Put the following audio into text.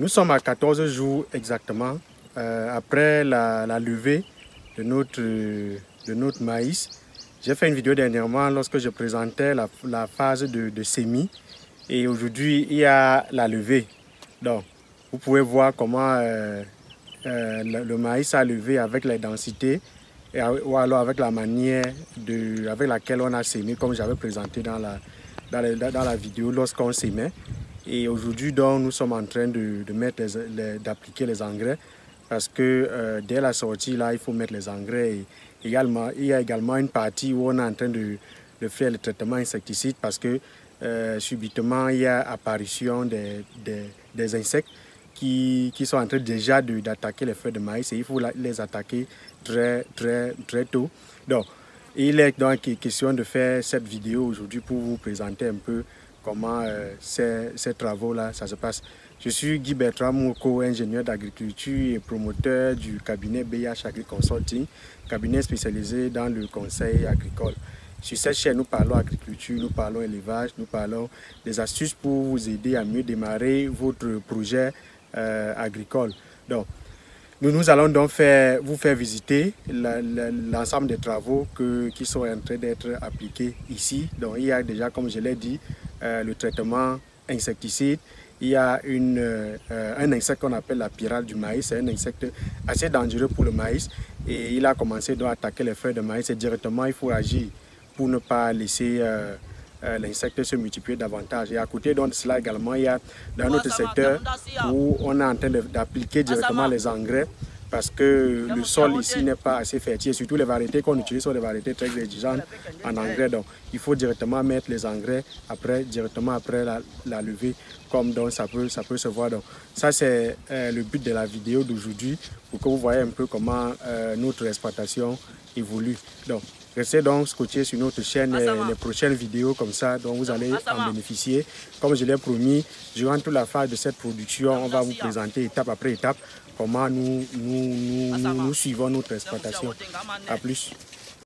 Nous sommes à 14 jours exactement euh, après la, levée de notre, de notre maïs. J'ai fait une vidéo dernièrement lorsque je présentais la, phase de, de sémis et aujourd'hui il y a la levée. Donc vous pouvez voir comment euh, euh, le, maïs a levé avec les densités et, ou alors avec la manière de, avec laquelle on a sémé comme j'avais présenté dans la, dans, la vidéo lorsqu'on s'aimait. Et aujourd'hui, donc, nous sommes en train de, de mettre d'appliquer les engrais parce que euh, dès la sortie, là, il faut mettre les engrais. Également, il y a également une partie où on est en train de, de faire le traitement insecticide parce que euh, subitement, il y a apparition des, des, des insectes qui, qui, sont en train déjà d'attaquer les feuilles de maïs et il faut les attaquer très, très, très tôt. Donc, il est donc question de faire cette vidéo aujourd'hui pour vous présenter un peu comment euh, ces, travaux-là, ça se passe. Je suis Guy Bertrand Mouko, ingénieur d'agriculture et promoteur du cabinet BH Agri Consulting, cabinet spécialisé dans le conseil agricole. Sur cette chaîne, nous parlons agriculture, nous parlons élevage, nous parlons des astuces pour vous aider à mieux démarrer votre projet euh, agricole. Donc, nous, allons donc vous faire visiter l'ensemble des travaux qui sont en train d'être appliqués ici. Donc il y a déjà, comme je l'ai dit, le traitement insecticide. Il y a une, euh, un insecte qu'on appelle la pyrale du maïs. C'est un insecte assez dangereux pour le maïs. Et il a commencé à attaquer les feuilles de maïs. Et directement, il faut agir pour ne pas laisser... Euh, euh, l'insecte se multiplie davantage. Et à côté de cela également, il y a dans notre secteur où on est en train d'appliquer ah, directement les engrais parce que le sol ici n'est pas assez fertile. Surtout les variétés qu'on utilise sont des variétés très exigeantes en engrais. Donc il faut directement mettre les engrais après, directement après la, levée, comme donc ça peut, ça peut se voir. Donc ça c'est euh, le but de la vidéo d'aujourd'hui pour que vous voyez un peu comment euh, notre exploitation évolue. Donc Restez donc scotché sur notre chaîne ah, les prochaines vidéos comme ça, donc vous allez ah, en bénéficier. Comme je l'ai promis, durant toute la phase de cette production, on va vous présenter étape après étape comment nous, nous, nous, ah, nous suivons notre exploitation. A plus.